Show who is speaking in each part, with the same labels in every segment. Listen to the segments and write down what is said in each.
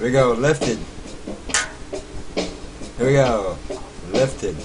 Speaker 1: we go, lifted. Here we go, lifted.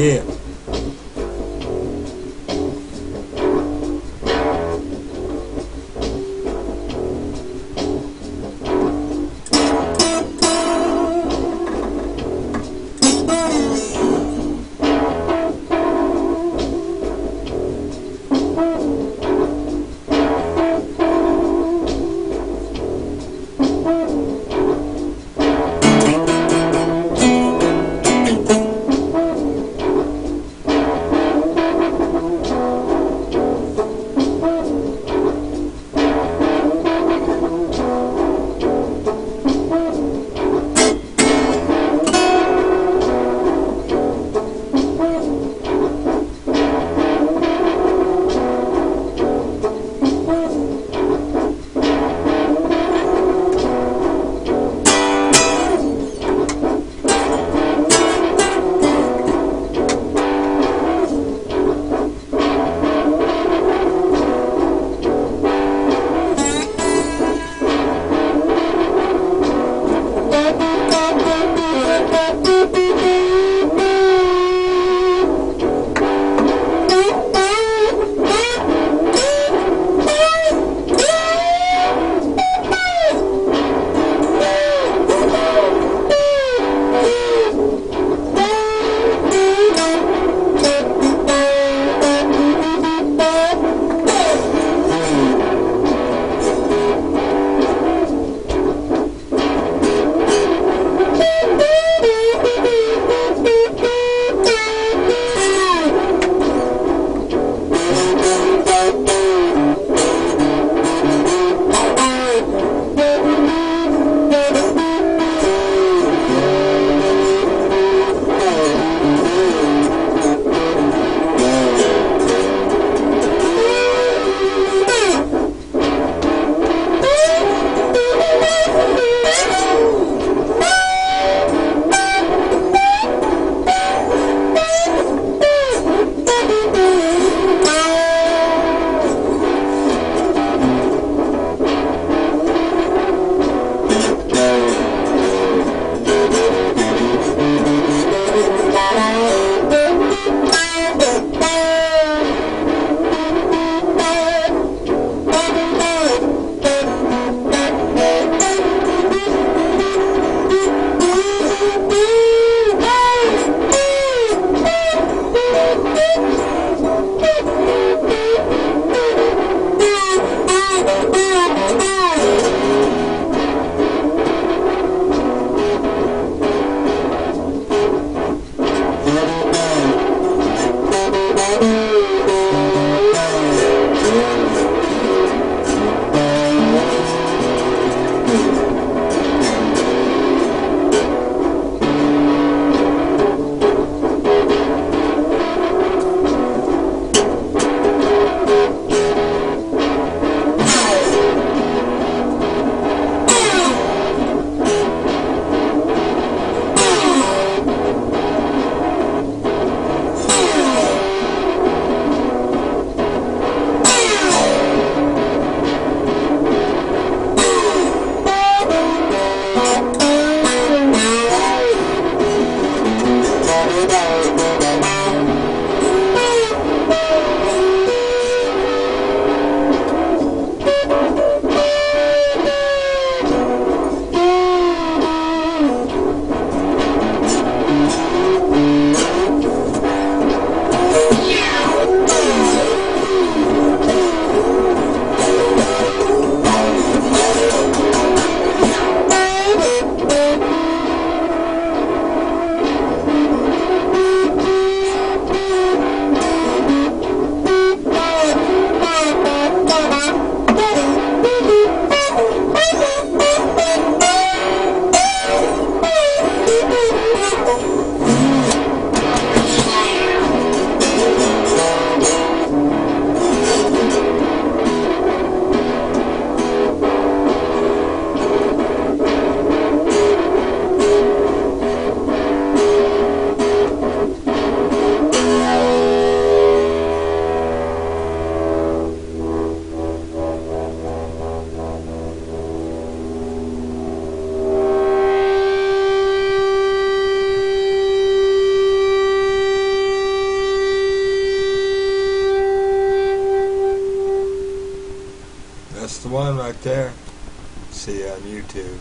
Speaker 1: Yeah. Right there. See you on YouTube.